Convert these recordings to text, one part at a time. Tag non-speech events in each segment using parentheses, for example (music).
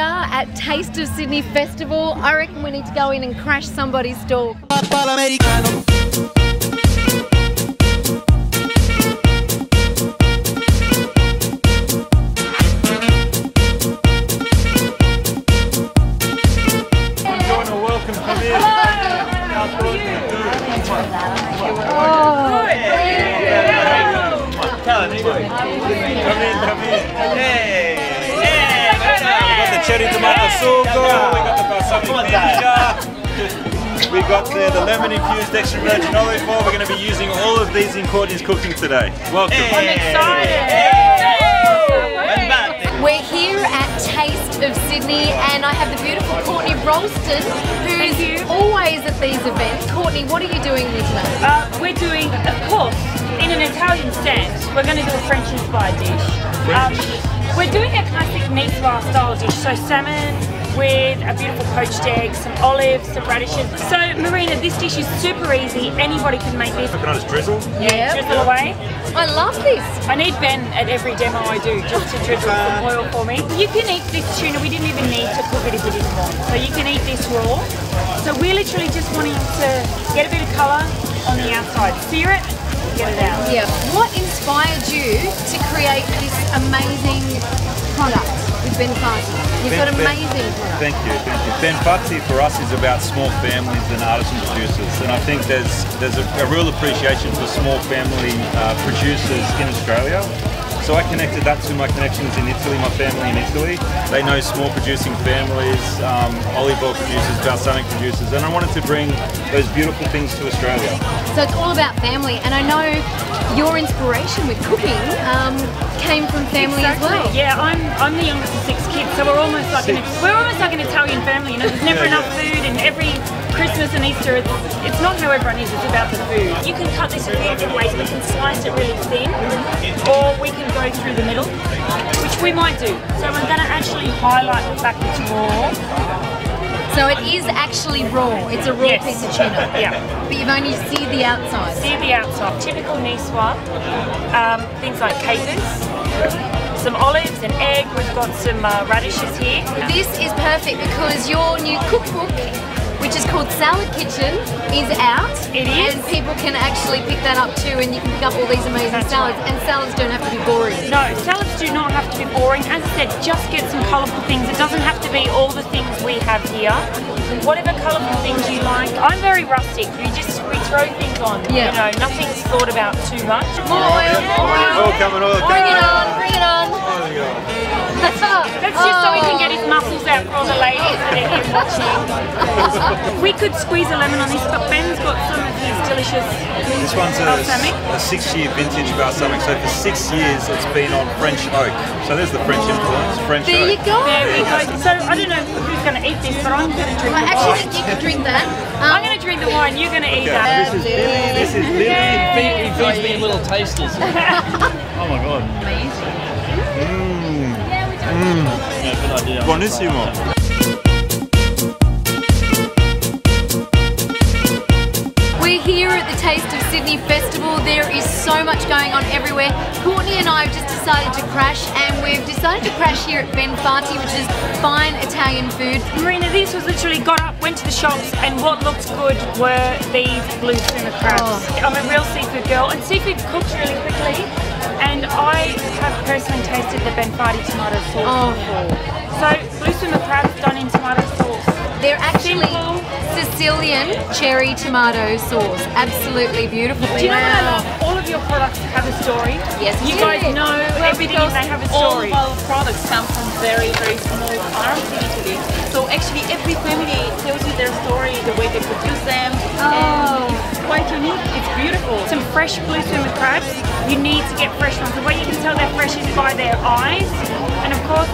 at Taste of Sydney Festival. I reckon we need to go in and crash somebody's stall. Cherry tomato sugo, we got the balsamic vinegar, we got the, the lemon infused extra virgin olive oil. We're going to be using all of these in Courtney's cooking today. Welcome. I'm excited. We're here at Taste of Sydney and I have the beautiful Courtney Roulston who's always at these events. Courtney, what are you doing here today? Uh, we're doing, of course, in an Italian stand, we're going to do a French inspired dish. Um, we're doing a classic Niçoise style dish, so salmon with a beautiful poached egg, some olives, some radishes. So Marina, this dish is super easy. Anybody can make this. Can I just drizzle? Yeah, drizzle away. I love this. I need Ben at every demo I do just to drizzle some uh, oil for me. You can eat this tuna, we didn't even need to cook it if you didn't want. So you can eat this raw. So we're literally just wanting to get a bit of colour on the outside. Sear it, get it out. Yeah. What inspired you to create this amazing product with Ben Fati? You've got Ben- Ben- amazing products. Thank you, thank you. Benfatti for us is about small families and artisan producers, and I think there's there's a, a real appreciation for small family uh, producers in Australia. So I connected that to my connections in Italy, my family in Italy. They know small producing families, um, olive oil producers, balsamic producers, and I wanted to bring those beautiful things to Australia. So it's all about family, and I know your inspiration with cooking um, came from family as well. Yeah, I'm I'm the youngest of six kids, so we're almost like an, we're almost like an Italian family. You know, there's never Yeah, enough food, and every Christmas and Easter, it's, it's not how everyone is. It's about the food. You can cut this in few different ways. We can slice it really thin, or we can go through the middle, which we might do. So I'm going to actually highlight the fact it's raw. So it is actually raw. It's a raw Yes. piece of tuna. Yeah. But you've only see the outside. See the outside. Typical Niçoise. Um, things like capers, some olives, an egg. We've got some uh, radishes here. This is perfect because your new cookbook, which is called Salad Kitchen, is out. It is. And people can actually pick that up too, and you can pick up all these amazing That's salads. right. And salads don't have to be boring. No, salads do not have to be boring. As I said, just get some colourful things. It doesn't have to be all the things we have here. Whatever colourful things you like. I'm very rustic. We just we throw things on. Yeah. You know, nothing's thought about too much. More oil, more oil. Oil coming, oil (laughs) we could squeeze a lemon on this, but Ben's got some of his delicious This one's a, balsamic. a six-year vintage balsamic. So for six years, it's been on French oak. So there's the French influence, French There you go. There we go. So I don't know who's going to eat this, but I'm going to drink Well, the actually, wine. you can drink that. I'm Um, going to drink the wine. You're going to eat Okay, that. this is Lily. This is Lily. He feeds me little tasters. (laughs) oh my god. Mmm, Yeah, good idea. buonissimo. The Taste of Sydney Festival. There is so much going on everywhere. Courtney and I have just decided to crash, and we've decided to crash here at Benfatti, which is fine Italian food. Marina, this was literally got up, went to the shops, and what looked good were these blue tuna crabs. Oh. I'm a real seafood girl, and seafood cooks really quickly. And I have personally tasted the Benfatti tomato sauce Oh. So blue tuna crabs done in tomato sauce. They're actually Simple. Sicilian cherry tomato sauce. Absolutely beautiful. Do you know what I love? All of your products have a story. Yes, You they guys do. know everything and they have a all story. of our products come from very, very small farms in Italy. So actually every family tells you their story, the way they produce them. Oh. It's quite unique. It's beautiful. Some fresh blue tuna crabs. You need to get fresh ones. The way you can tell they're fresh is by their eyes. And of course,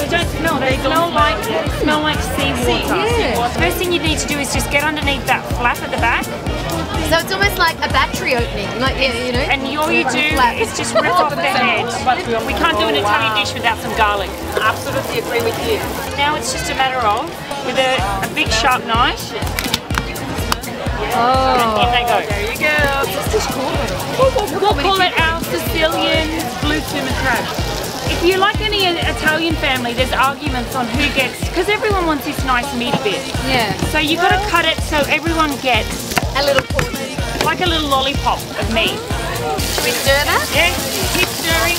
they don't smell. They, They don't smell like smell. they smell like seawater. Yeah. First thing you need to do is just get underneath that flap at the back, So it's almost like a battery opening, like yeah, you know. and all you do Flap. is just rip off the (laughs) head. We can't do an Italian wow. dish without some garlic. Absolutely agree with you. Now it's just a matter of with a, a big sharp knife. Oh. In they go. There you go. We'll call it our Sicilian blue tuna crab. If you like any Italian family, there's arguments on who gets, because everyone wants this nice meaty bit. Yeah. So you've got to cut it so everyone gets A little portion. like a little lollipop of meat. Should we stir that? Yeah, keep stirring.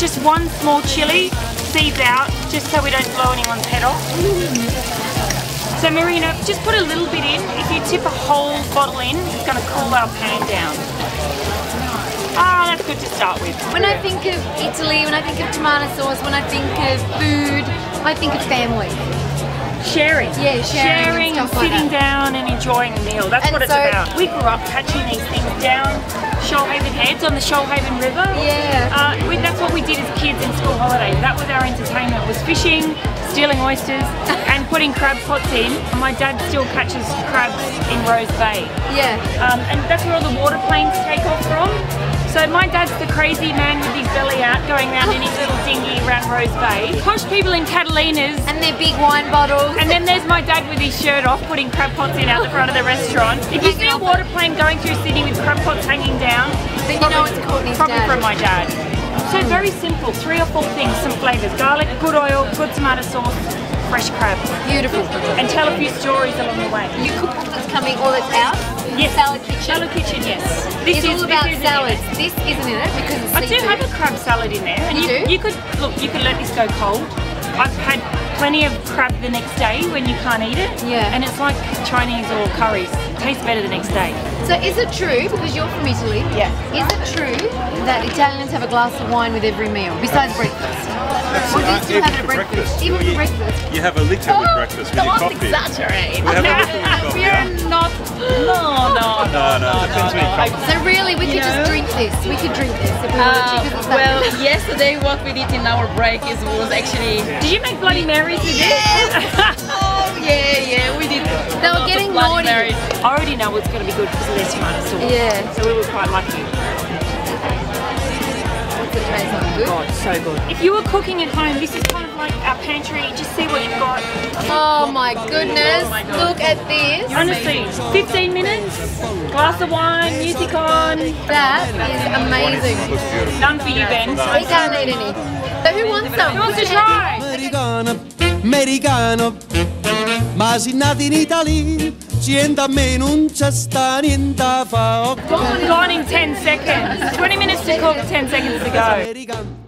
Just one small chili, seeds out, just so we don't blow anyone's head off. So Marina, just put a little bit in. If you tip a whole bottle in, it's going to cool our pan down. Ah, that's good to start with. When I think of Italy, when I think of tomato sauce, when I think of food, I think of family. Sharing. Yeah, sharing and stuff like sitting that. down and enjoying a meal. That's And what it's so- about. We grew up catching these things down Shoalhaven Heads on the Shoalhaven River. Yeah. Uh, we, that's what we did as kids in school holidays. That was our entertainment, was fishing, stealing oysters, (laughs) and putting crab pots in. My dad still catches crabs in Rose Bay. Yeah. Um, and that's where all the water planes take off from. So my dad's the crazy man with his belly out going around in his little dinghy around Rose Bay. Posh people in Catalinas And their big wine bottles. and then there's my dad with his shirt off putting crab pots in out the front of the restaurant. If you see a water plane going through Sydney with crab pots hanging down, Then you know it's Courtney's probably dad. from my dad. So very simple, three or four things, some flavours. Garlic, good oil, good tomato sauce, fresh crab. Beautiful. And tell a few stories along the way. You cook that's coming all that's out. Yes. Salad kitchen. Shallow kitchen, yes. This It's is all about this salads. it. This isn't in it because it's I do have a crab salad in there, and You you, do? you could look. You could let this go cold. I've had plenty of crab the next day when you can't eat it. Yeah. And it's like Chinese or curries. It tastes better the next day. So is it true, because you're from Italy, Yeah. is it true that Italians have a glass of wine with every meal, besides breakfast? Or do you still have it at breakfast? Even for breakfast? You have a liquor with oh, breakfast with your coffee. exaggerate. We have a liquor with (laughs) coffee. We. No, no. No, no, it depends where you come So really, we could just know? drink this. We could drink this if we wanted to, Uh, because it's that well, yesterday what we did in our break is was actually. Did you make Bloody Marys with this? Oh yeah, yeah, we did. They were lots of getting naughty. Marys. I already know it's going to be good because of their tomato sauce. Yeah. So we were quite lucky. What's it taste like? Good? God, so good. If you were cooking at home, this is kind of like our pantry. Just see what you've got. Oh my goodness, oh look at this. Honestly, 15 minutes, glass of wine, music on. That is amazing. Looks beautiful. None for you, Ben. He can't eat any. So who wants some? Who wants to try? Americano, americano, ma si nati in Italia, me non c'è sta niente fa. Gone in 10 seconds. 20 minutes to cook, 10 seconds to go.